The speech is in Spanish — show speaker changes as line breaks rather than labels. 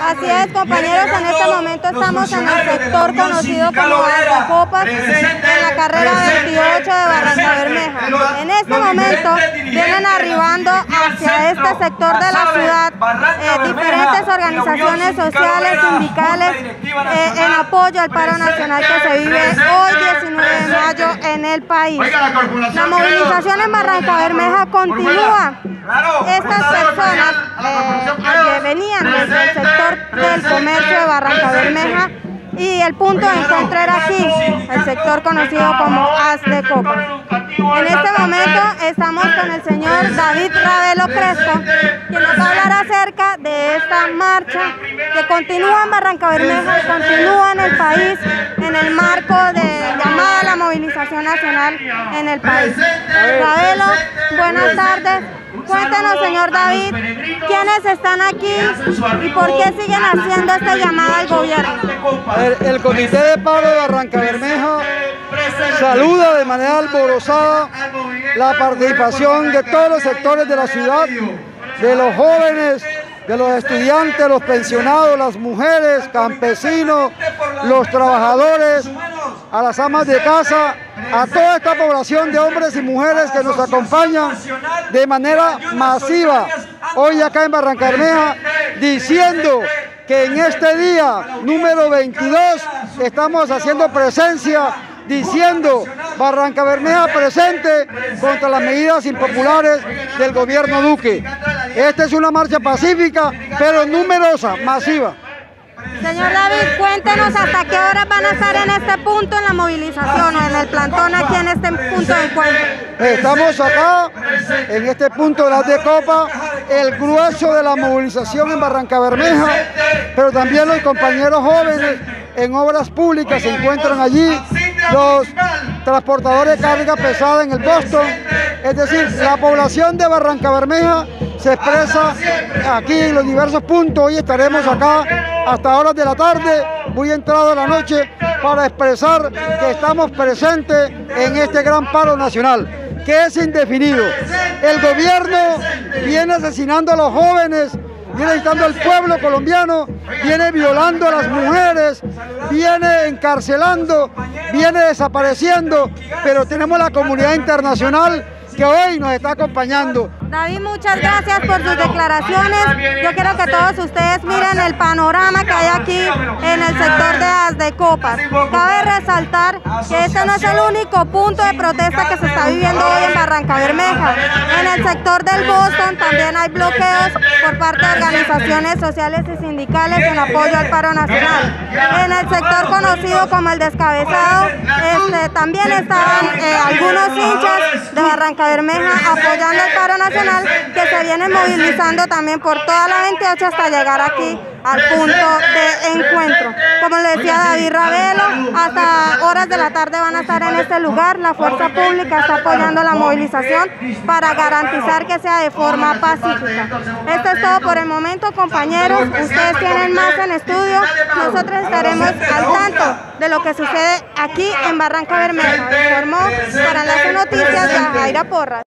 Así es, compañeros, en este momento estamos en el sector conocido como Copas, en la carrera 28 de Barranca Bermeja. En este momento vienen arribando hacia este sector de la ciudad eh, diferentes organizaciones sociales, sindicales, eh, en apoyo al paro nacional que se vive hoy 19 de mayo en el país. La movilización en Barranca Bermeja continúa. Estas personas eh, que venían desde el sector del comercio de Barranca Bermeja y el punto de encuentro era aquí, el sector conocido como As de Copas. En este momento estamos con el señor David Ravelo Crespo, quien nos va a hablar acerca de esta marcha que continúa en Barranca Bermeja continúa en el país en el marco de llamada a la movilización nacional en el país. Ravelo, buenas tardes. Cuéntenos, señor David, quiénes están aquí y por qué siguen haciendo esta llamada al gobierno.
El, Comité de Paro de Barranca Bermeja saluda de manera alborozada la participación de todos los sectores de la ciudad, de los jóvenes, de los estudiantes, los pensionados, las mujeres, campesinos, los trabajadores, a las amas de casa, a toda esta población de hombres y mujeres que nos acompañan de manera masiva hoy acá en Barrancarmeja, diciendo que en este día número 22 estamos haciendo presencia diciendo Barranca Bermeja presente contra las medidas impopulares del gobierno Duque. Esta es una marcha pacífica, pero numerosa, masiva.
Señor David, cuéntenos hasta qué horas van a estar en este punto en la movilización o en el plantón aquí en este punto de encuentro.
Estamos acá en este punto de la de Copa, el grueso de la movilización en Barranca Bermeja, pero también los compañeros jóvenes en obras públicas se encuentran allí, los transportadores de carga pesada en el Boston, es decir, la población de Barranca Bermeja se expresa aquí en los diversos puntos. Hoy estaremos acá hasta horas de la tarde, muy entrado de la noche, para expresar que estamos presentes en este gran paro nacional, que es indefinido. El gobierno viene asesinando a los jóvenes, viene agitando al pueblo colombiano, viene violando a las mujeres, viene encarcelando, viene desapareciendo, pero tenemos la comunidad internacional que hoy nos está acompañando.
David, muchas gracias por sus declaraciones. Yo quiero que todos ustedes miren el panorama que hay aquí en el sector de As de Copas. Cabe resaltar que este no es el único punto de protesta que se está viviendo hoy en Barranca Bermeja. En el sector del Boston también hay bloqueos por parte de organizaciones sociales y sindicales en apoyo al paro nacional. En el sector conocido como el descabezado, este, también estaban eh, algunos hinchas de Barranca Bermeja apoyando el paro nacional que se viene movilizando también por toda la 28 hasta llegar aquí al punto de encuentro. Como le decía David Ravelo, hasta horas de la tarde van a estar en este lugar. La fuerza pública está apoyando la movilización para garantizar que sea de forma pacífica. Esto es todo por el momento, compañeros. Ustedes tienen más en estudio. Nosotros estaremos al tanto de lo que sucede aquí en Barranca Bermeja. Informó para las noticias de Jaira Porras.